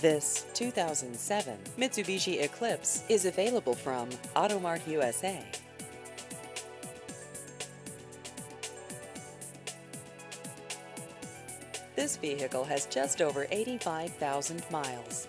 This 2007 Mitsubishi Eclipse is available from Automart USA. This vehicle has just over 85,000 miles.